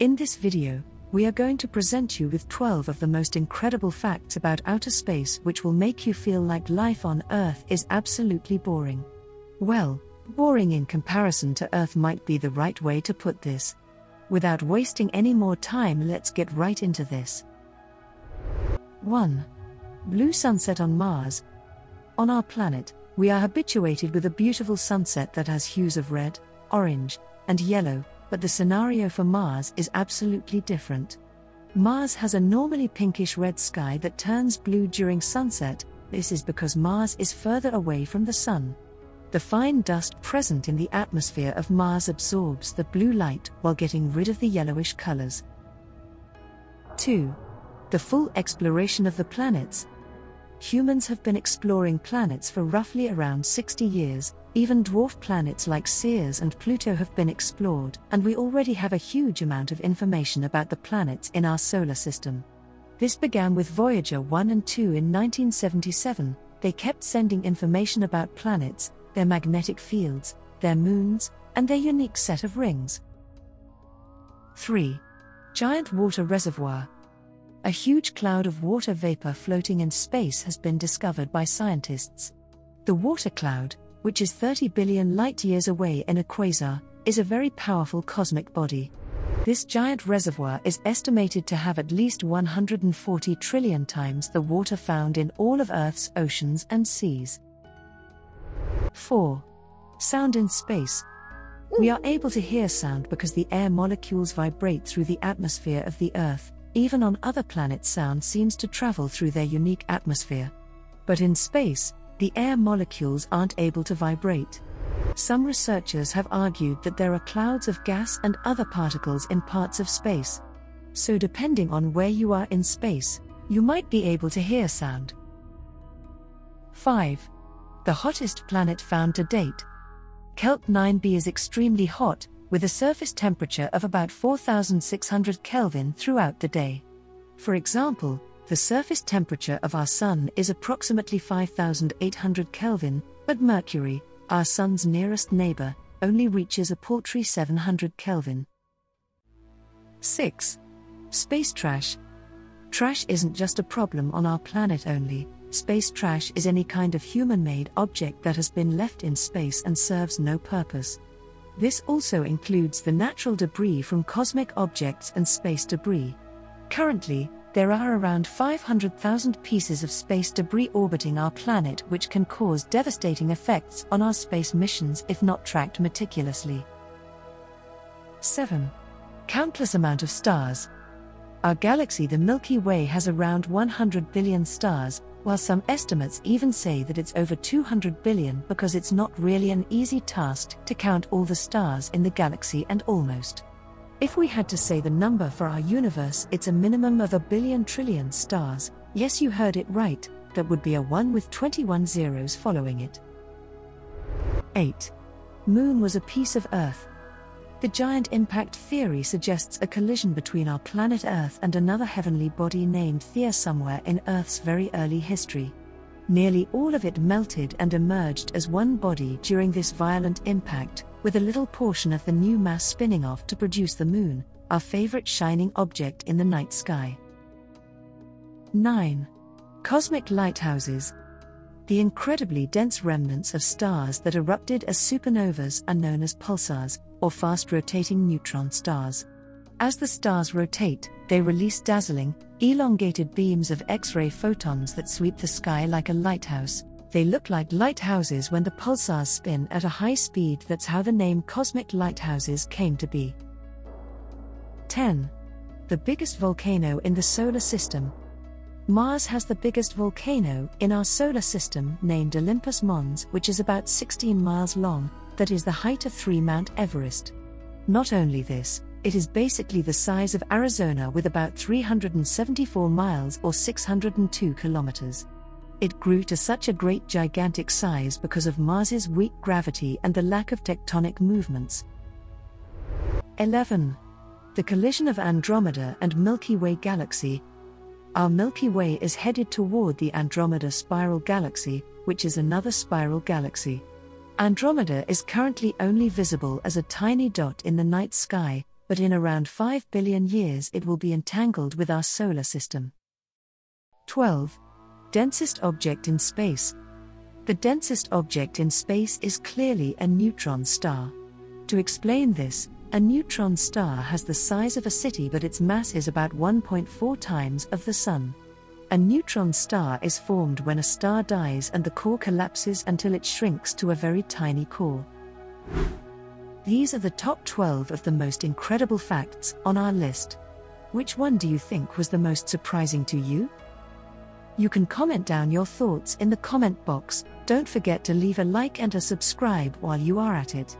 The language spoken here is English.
In this video, we are going to present you with 12 of the most incredible facts about outer space which will make you feel like life on Earth is absolutely boring. Well, boring in comparison to Earth might be the right way to put this. Without wasting any more time, let's get right into this. 1. Blue sunset on Mars. On our planet, we are habituated with a beautiful sunset that has hues of red, orange, and yellow, but the scenario for Mars is absolutely different. Mars has a normally pinkish red sky that turns blue during sunset, this is because Mars is further away from the Sun. The fine dust present in the atmosphere of Mars absorbs the blue light while getting rid of the yellowish colors. 2. The full exploration of the planets. Humans have been exploring planets for roughly around 60 years, even dwarf planets like Ceres and Pluto have been explored, and we already have a huge amount of information about the planets in our solar system. This began with Voyager 1 and 2 in 1977. They kept sending information about planets, their magnetic fields, their moons, and their unique set of rings. 3. Giant water reservoir. A huge cloud of water vapor floating in space has been discovered by scientists. The water cloud, which is 30 billion light years away in a quasar, is a very powerful cosmic body. This giant reservoir is estimated to have at least 140 trillion times the water found in all of Earth's oceans and seas. 4. Sound in space. We are able to hear sound because the air molecules vibrate through the atmosphere of the Earth. Even on other planets, sound seems to travel through their unique atmosphere. But in space, the air molecules aren't able to vibrate. Some researchers have argued that there are clouds of gas and other particles in parts of space. So, depending on where you are in space, you might be able to hear sound. 5 the hottest planet found to date. KELT 9b is extremely hot, with a surface temperature of about 4600 Kelvin throughout the day. For example, the surface temperature of our Sun is approximately 5800 Kelvin, but Mercury, our Sun's nearest neighbor, only reaches a paltry 700 Kelvin. 6. Space trash. Trash isn't just a problem on our planet only, Space trash is any kind of human made object that has been left in space and serves no purpose. This also includes the natural debris from cosmic objects and space debris. Currently, there are around 500,000 pieces of space debris orbiting our planet which can cause devastating effects on our space missions if not tracked meticulously. 7. Countless amount of stars. Our galaxy, the Milky Way, has around 100 billion stars, while some estimates even say that it's over 200 billion because it's not really an easy task to count all the stars in the galaxy and almost. If we had to say the number for our universe, it's a minimum of a billion trillion stars. Yes, you heard it right, that would be a 1 with 21 zeros following it. 8. Moon was a piece of Earth, the giant impact theory suggests a collision between our planet Earth and another heavenly body named Theia somewhere in Earth's very early history. Nearly all of it melted and emerged as one body during this violent impact, with a little portion of the new mass spinning off to produce the moon, our favorite shining object in the night sky. 9. Cosmic lighthouses, the incredibly dense remnants of stars that erupted as supernovas are known as pulsars, or fast rotating neutron stars. As the stars rotate, they release dazzling, elongated beams of X ray photons that sweep the sky like a lighthouse. They look like lighthouses when the pulsars spin at a high speed. That's how the name cosmic lighthouses came to be. 10. The biggest volcano in the solar system, Mars has the biggest volcano in our solar system named Olympus Mons, which is about 16 miles long, that is the height of three Mount Everest. Not only this, it is basically the size of Arizona with about 374 miles or 602 kilometers. It grew to such a great gigantic size because of Mars's weak gravity and the lack of tectonic movements. 11. The collision of Andromeda and Milky Way galaxy, our Milky Way is headed toward the Andromeda Spiral Galaxy, which is another spiral galaxy. Andromeda is currently only visible as a tiny dot in the night sky, but in around 5 billion years it will be entangled with our solar system. 12. Densest object in space. The densest object in space is clearly a neutron star. To explain this, a neutron star has the size of a city but its mass is about 1.4 times of the Sun. A neutron star is formed when a star dies and the core collapses until it shrinks to a very tiny core. These are the top 12 of the most incredible facts on our list. Which one do you think was the most surprising to you? You can comment down your thoughts in the comment box. Don't forget to leave a like and a subscribe while you are at it.